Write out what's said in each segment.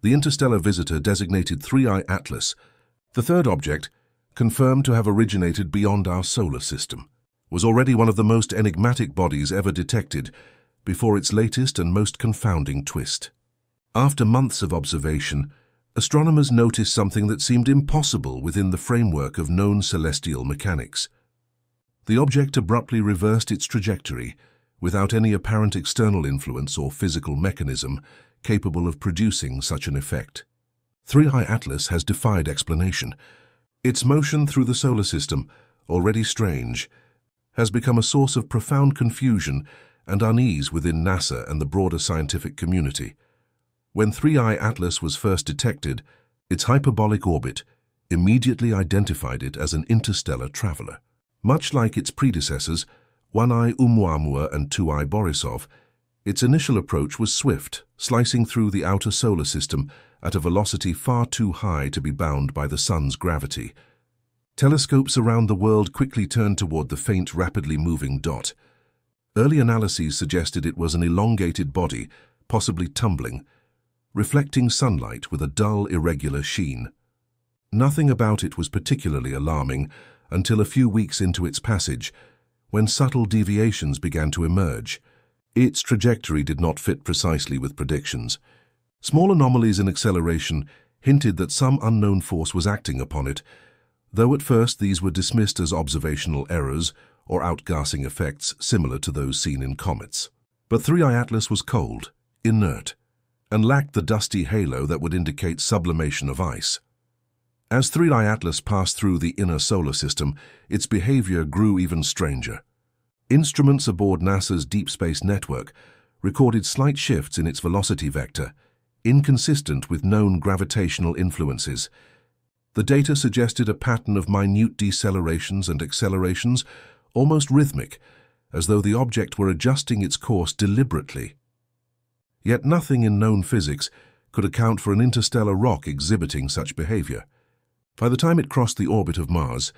the interstellar visitor designated 3I Atlas, the third object, confirmed to have originated beyond our solar system, was already one of the most enigmatic bodies ever detected before its latest and most confounding twist. After months of observation, astronomers noticed something that seemed impossible within the framework of known celestial mechanics. The object abruptly reversed its trajectory without any apparent external influence or physical mechanism capable of producing such an effect. 3I Atlas has defied explanation. Its motion through the solar system, already strange, has become a source of profound confusion and unease within NASA and the broader scientific community. When 3I Atlas was first detected, its hyperbolic orbit immediately identified it as an interstellar traveler. Much like its predecessors, 1I Oumuamua and 2I Borisov, its initial approach was swift, slicing through the outer solar system at a velocity far too high to be bound by the sun's gravity. Telescopes around the world quickly turned toward the faint, rapidly moving dot. Early analyses suggested it was an elongated body, possibly tumbling, reflecting sunlight with a dull, irregular sheen. Nothing about it was particularly alarming until a few weeks into its passage, when subtle deviations began to emerge. Its trajectory did not fit precisely with predictions. Small anomalies in acceleration hinted that some unknown force was acting upon it, though at first these were dismissed as observational errors or outgassing effects similar to those seen in comets. But 3I Atlas was cold, inert, and lacked the dusty halo that would indicate sublimation of ice. As 3I Atlas passed through the inner solar system, its behavior grew even stranger. Instruments aboard NASA's Deep Space Network recorded slight shifts in its velocity vector, inconsistent with known gravitational influences. The data suggested a pattern of minute decelerations and accelerations, almost rhythmic, as though the object were adjusting its course deliberately. Yet nothing in known physics could account for an interstellar rock exhibiting such behavior. By the time it crossed the orbit of Mars,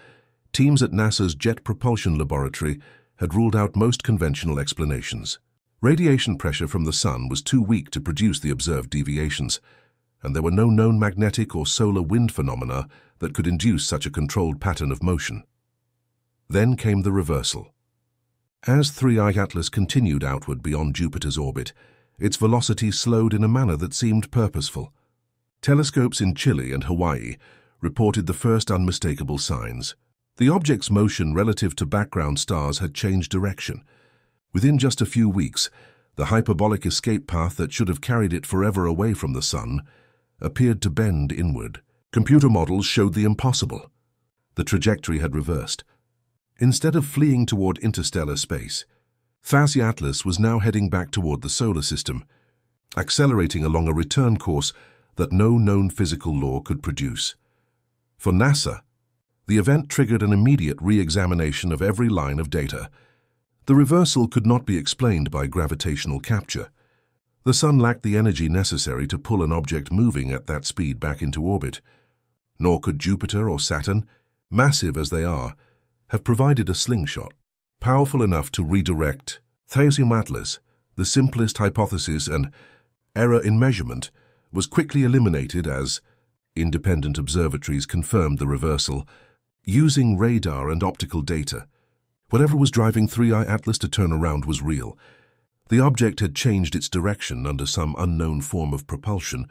teams at NASA's Jet Propulsion Laboratory had ruled out most conventional explanations. Radiation pressure from the sun was too weak to produce the observed deviations, and there were no known magnetic or solar wind phenomena that could induce such a controlled pattern of motion. Then came the reversal. As 3I Atlas continued outward beyond Jupiter's orbit, its velocity slowed in a manner that seemed purposeful. Telescopes in Chile and Hawaii reported the first unmistakable signs. The object's motion relative to background stars had changed direction. Within just a few weeks, the hyperbolic escape path that should have carried it forever away from the sun appeared to bend inward. Computer models showed the impossible. The trajectory had reversed. Instead of fleeing toward interstellar space, 3I Atlas was now heading back toward the solar system, accelerating along a return course that no known physical law could produce. For NASA, the event triggered an immediate re-examination of every line of data. The reversal could not be explained by gravitational capture. The Sun lacked the energy necessary to pull an object moving at that speed back into orbit. Nor could Jupiter or Saturn, massive as they are, have provided a slingshot, powerful enough to redirect 3I Atlas, the simplest hypothesis and error in measurement, was quickly eliminated as independent observatories confirmed the reversal Using radar and optical data, whatever was driving 3I Atlas to turn around was real. The object had changed its direction under some unknown form of propulsion,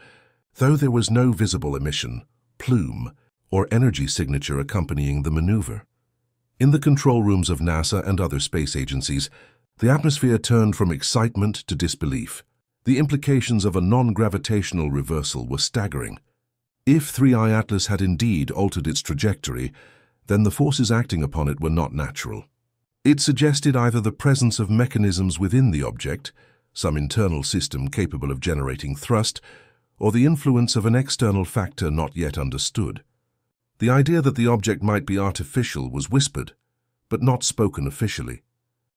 though there was no visible emission, plume, or energy signature accompanying the maneuver. In the control rooms of NASA and other space agencies, the atmosphere turned from excitement to disbelief. The implications of a non-gravitational reversal were staggering. If 3I Atlas had indeed altered its trajectory, then the forces acting upon it were not natural. It suggested either the presence of mechanisms within the object, some internal system capable of generating thrust, or the influence of an external factor not yet understood. The idea that the object might be artificial was whispered, but not spoken officially.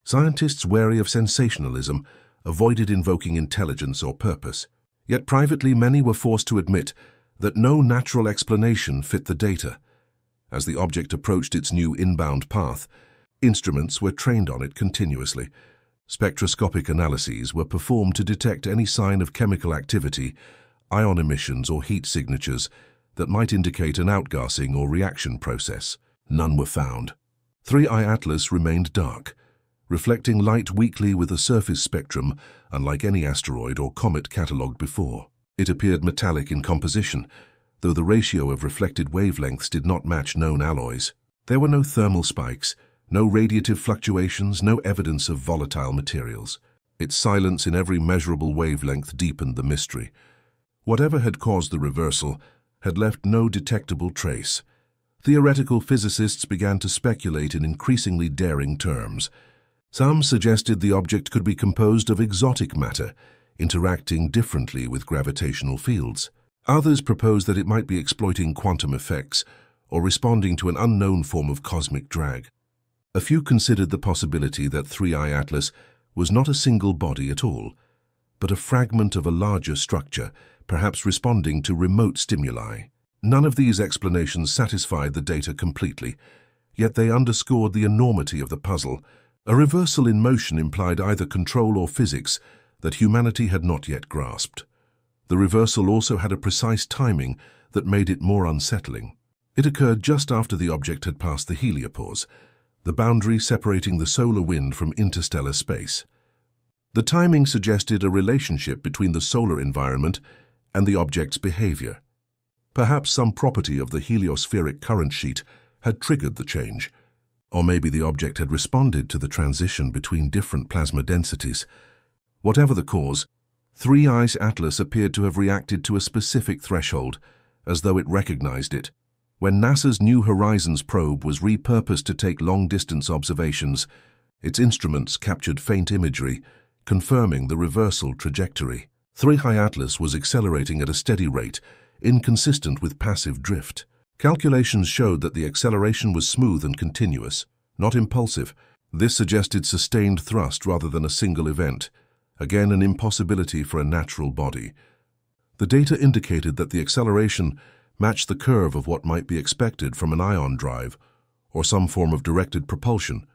Scientists wary of sensationalism avoided invoking intelligence or purpose, yet privately many were forced to admit that no natural explanation fit the data, as the object approached its new inbound path, instruments were trained on it continuously. Spectroscopic analyses were performed to detect any sign of chemical activity, ion emissions or heat signatures that might indicate an outgassing or reaction process. None were found. 3I Atlas remained dark, reflecting light weakly with a surface spectrum unlike any asteroid or comet catalogued before. It appeared metallic in composition, though the ratio of reflected wavelengths did not match known alloys. There were no thermal spikes, no radiative fluctuations, no evidence of volatile materials. Its silence in every measurable wavelength deepened the mystery. Whatever had caused the reversal had left no detectable trace. Theoretical physicists began to speculate in increasingly daring terms. Some suggested the object could be composed of exotic matter, interacting differently with gravitational fields. Others proposed that it might be exploiting quantum effects or responding to an unknown form of cosmic drag. A few considered the possibility that 3I Atlas was not a single body at all, but a fragment of a larger structure, perhaps responding to remote stimuli. None of these explanations satisfied the data completely, yet they underscored the enormity of the puzzle a reversal in motion implied either control or physics that humanity had not yet grasped. The reversal also had a precise timing that made it more unsettling. It occurred just after the object had passed the heliopause, the boundary separating the solar wind from interstellar space. The timing suggested a relationship between the solar environment and the object's behavior. Perhaps some property of the heliospheric current sheet had triggered the change, or maybe the object had responded to the transition between different plasma densities. Whatever the cause, 3I's Atlas appeared to have reacted to a specific threshold, as though it recognized it. When NASA's New Horizons probe was repurposed to take long-distance observations, its instruments captured faint imagery, confirming the reversal trajectory. 3I Atlas was accelerating at a steady rate, inconsistent with passive drift. Calculations showed that the acceleration was smooth and continuous, not impulsive. This suggested sustained thrust rather than a single event, again an impossibility for a natural body. The data indicated that the acceleration matched the curve of what might be expected from an ion drive or some form of directed propulsion,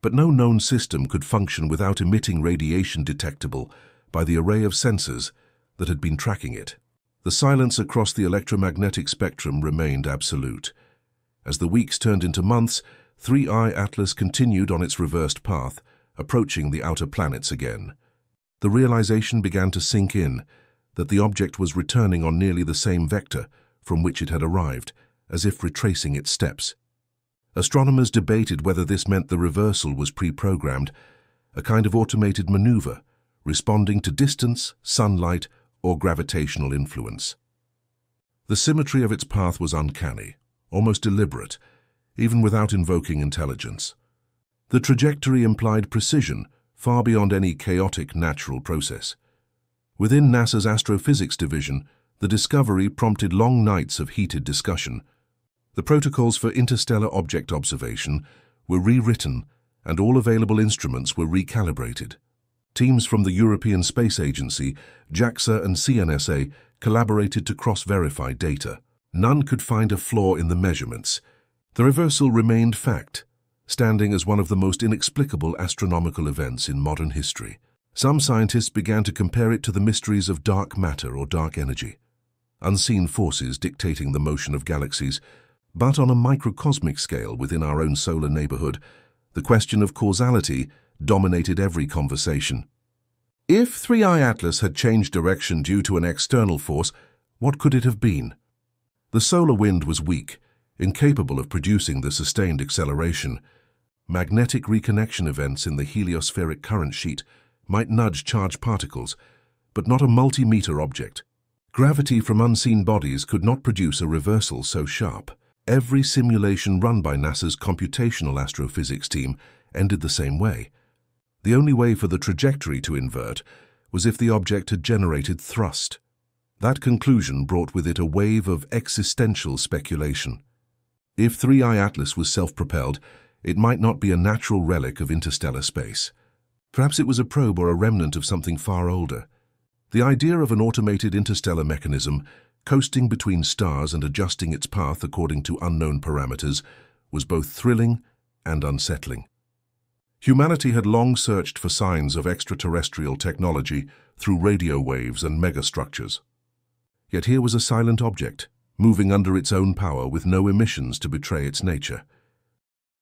but no known system could function without emitting radiation detectable by the array of sensors that had been tracking it. The silence across the electromagnetic spectrum remained absolute. As the weeks turned into months, 3I Atlas continued on its reversed path, approaching the outer planets again. The realization began to sink in that the object was returning on nearly the same vector from which it had arrived, as if retracing its steps. Astronomers debated whether this meant the reversal was pre-programmed, a kind of automated maneuver, responding to distance, sunlight, or gravitational influence. The symmetry of its path was uncanny, almost deliberate, even without invoking intelligence. The trajectory implied precision far beyond any chaotic natural process. Within NASA's Astrophysics Division, the discovery prompted long nights of heated discussion. The protocols for interstellar object observation were rewritten and all available instruments were recalibrated. Teams from the European Space Agency, JAXA and CNSA collaborated to cross-verify data. None could find a flaw in the measurements. The reversal remained fact, standing as one of the most inexplicable astronomical events in modern history. Some scientists began to compare it to the mysteries of dark matter or dark energy, unseen forces dictating the motion of galaxies, but on a microcosmic scale within our own solar neighborhood, the question of causality dominated every conversation. If 3i Atlas had changed direction due to an external force, what could it have been? The solar wind was weak, incapable of producing the sustained acceleration. Magnetic reconnection events in the heliospheric current sheet might nudge charged particles, but not a multi-meter object. Gravity from unseen bodies could not produce a reversal so sharp. Every simulation run by NASA's computational astrophysics team ended the same way. The only way for the trajectory to invert was if the object had generated thrust. That conclusion brought with it a wave of existential speculation. If 3I Atlas was self-propelled, it might not be a natural relic of interstellar space. Perhaps it was a probe or a remnant of something far older. The idea of an automated interstellar mechanism, coasting between stars and adjusting its path according to unknown parameters, was both thrilling and unsettling. Humanity had long searched for signs of extraterrestrial technology through radio waves and megastructures. Yet here was a silent object, moving under its own power with no emissions to betray its nature.